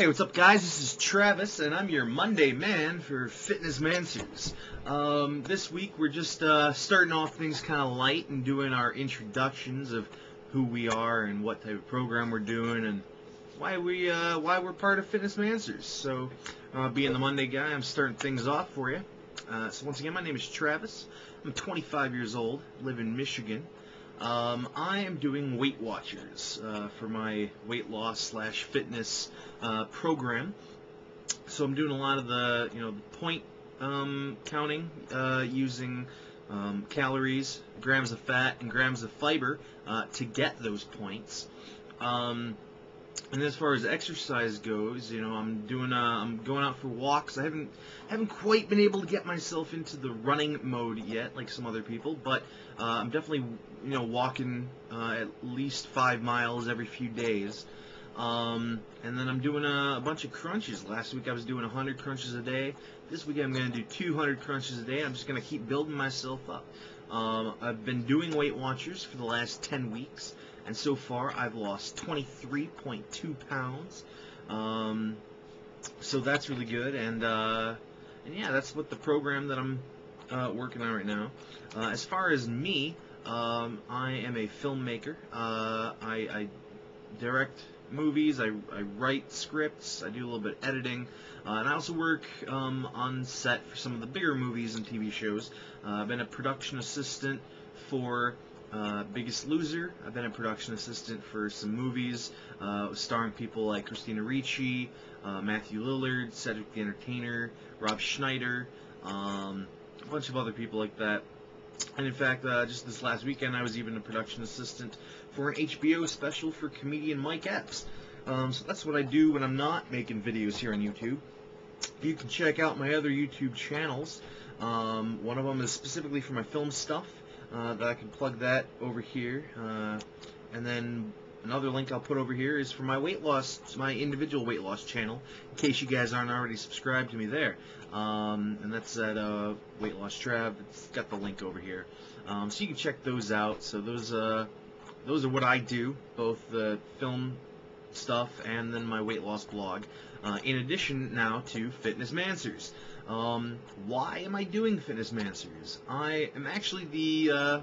Hey, what's up, guys? This is Travis, and I'm your Monday man for Fitness Manswers. Um, this week, we're just uh, starting off things kind of light and doing our introductions of who we are and what type of program we're doing and why we uh, why we're part of Fitness Manswers. So, uh, being the Monday guy, I'm starting things off for you. Uh, so once again, my name is Travis. I'm 25 years old, live in Michigan. Um, I am doing Weight Watchers uh, for my weight loss slash fitness uh, program. So I'm doing a lot of the you know the point um, counting uh, using um, calories, grams of fat, and grams of fiber uh, to get those points. And as far as exercise goes, you know, I'm doing, uh, I'm going out for walks. I haven't, haven't quite been able to get myself into the running mode yet, like some other people, but uh, I'm definitely, you know, walking uh, at least five miles every few days. Um, and then I'm doing a, a, bunch of crunches. Last week I was doing 100 crunches a day. This week I'm going to do 200 crunches a day. I'm just going to keep building myself up. Um, I've been doing Weight Watchers for the last 10 weeks and so far I've lost 23.2 pounds. Um, so that's really good, and uh, and yeah, that's what the program that I'm uh, working on right now. Uh, as far as me, um, I am a filmmaker. Uh, I, I, direct movies. I, I, write scripts. I do a little bit of editing, uh, and I also work um, on set for some of the bigger movies and TV shows. Uh, I've been a production assistant for uh, Biggest Loser. I've been a production assistant for some movies uh, starring people like Christina Ricci, uh, Matthew Lillard, Cedric the Entertainer, Rob Schneider, um, a bunch of other people like that. And in fact, uh, just this last weekend, I was even a production assistant for an HBO special for comedian Mike Epps. Um, so that's what I do when I'm not making videos here on YouTube. You can check out my other YouTube channels. Um, one of them is specifically for my film stuff uh, that I can plug that over here. Uh, and then another link I'll put over here is for my weight loss, my individual weight loss channel, in case you guys aren't already subscribed to me there. Um, and that's at uh, Weight Loss Trav. It's got the link over here, um, so you can check those out. So those uh, those are what I do, both the film stuff and then my weight loss blog. Uh, in addition now to Fitness Manswers. Um, why am I doing Fitness Manswers? I am actually the uh,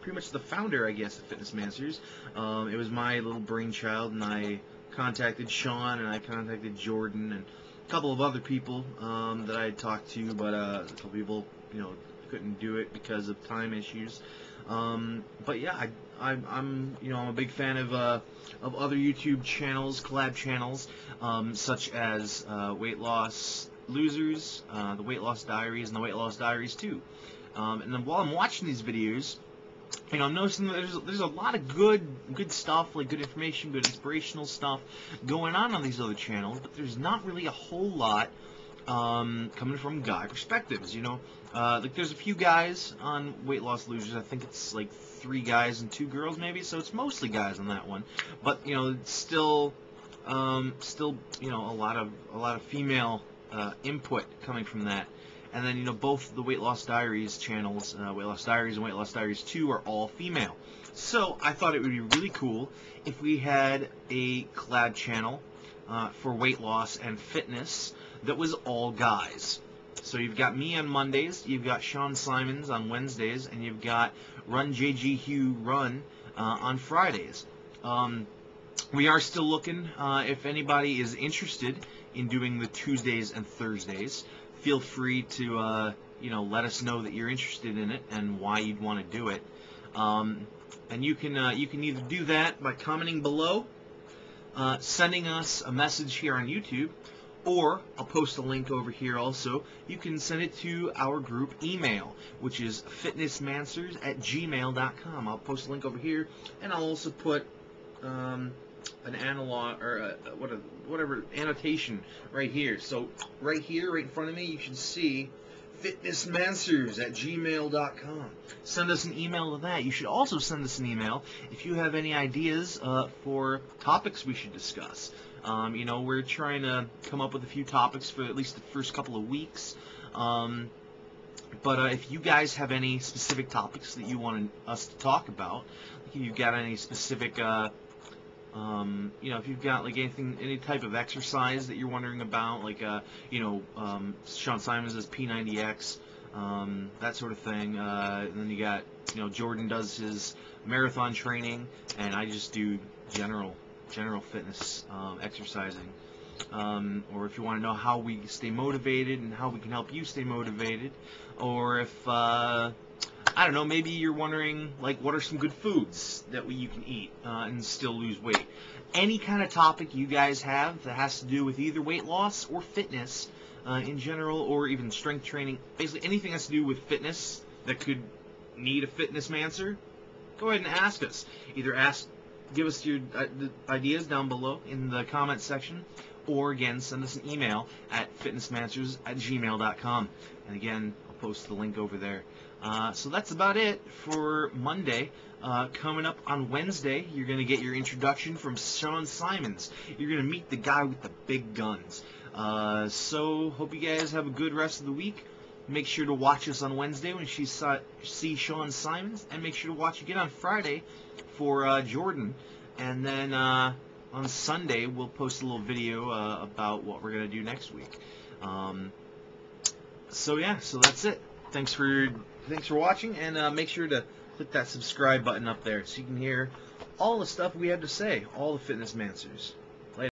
pretty much the founder, I guess, of Fitness Manswers. Um, it was my little brainchild, and I contacted Sean and I contacted Jordan and a couple of other people um, that I had talked to, but uh, a couple people, you know, couldn't do it because of time issues. Um, but yeah, I, am you know I'm a big fan of uh, of other YouTube channels, collab channels, um, such as uh, Weight Loss Losers, uh, the Weight Loss Diaries, and the Weight Loss Diaries 2. Um, and then while I'm watching these videos, you know, I'm noticing that there's there's a lot of good good stuff, like good information, good inspirational stuff going on on these other channels, but there's not really a whole lot um, coming from guy perspectives. You know, uh, like there's a few guys on Weight Loss Losers. I think it's like three guys and two girls, maybe. So it's mostly guys on that one, but you know, it's still um, still you know a lot of a lot of female uh, input coming from that. And then, you know, both the Weight Loss Diaries channels, uh, Weight Loss Diaries and Weight Loss Diaries 2, are all female. So I thought it would be really cool if we had a collab channel uh, for weight loss and fitness that was all guys. So you've got me on Mondays, you've got Sean Simons on Wednesdays, and you've got Run JG Hugh Run uh, on Fridays. Um, we are still looking uh, if anybody is interested in doing the Tuesdays and Thursdays. Feel free to uh, you know let us know that you're interested in it and why you'd want to do it. Um, and you can uh, you can either do that by commenting below, uh, sending us a message here on YouTube, or I'll post a link over here also. You can send it to our group email, which is fitnessmanswers at gmail.com. I'll post a link over here, and I'll also put um, an analog or a, what a, whatever annotation right here. So right here, right in front of me, you should see fitnessmanswers at gmail.com. Send us an email to that. You should also send us an email if you have any ideas uh, for topics we should discuss. Um, you know, we're trying to come up with a few topics for at least the first couple of weeks. Um, but uh, if you guys have any specific topics that you want us to talk about, if you've got any specific uh, Um, you know, if you've got like anything, any type of exercise that you're wondering about, like uh, you know, um, Sean Simons does P90X, um, that sort of thing. Uh, and then you got, you know, Jordan does his marathon training, and I just do general general fitness um, exercising. Um, or if you want to know how we stay motivated and how we can help you stay motivated, or if uh, I don't know, maybe you're wondering like what are some good foods that you can eat uh, and still lose weight. Any kind of topic you guys have that has to do with either weight loss or fitness uh, in general, or even strength training, basically anything has to do with fitness that could need a fitness answer, go ahead and ask us. Either ask, give us your uh, ideas down below in the comment section, or again, send us an email at fitnessmanswers at gmail.com. And again, I'll post the link over there. Uh, so that's about it for Monday. Uh, coming up on Wednesday, you're going to get your introduction from Sean Simons. You're going to meet the guy with the big guns. Uh, so, hope you guys have a good rest of the week. Make sure to watch us on Wednesday when she saw, see Sean Simons, and make sure to watch again on Friday for uh, Jordan. And then uh, on Sunday, we'll post a little video about what we're going to do next week. Um, so yeah, so that's it. Thanks for thanks for watching, and uh, make sure to click that subscribe button up there so you can hear all the stuff we have to say, all the fitness manswers.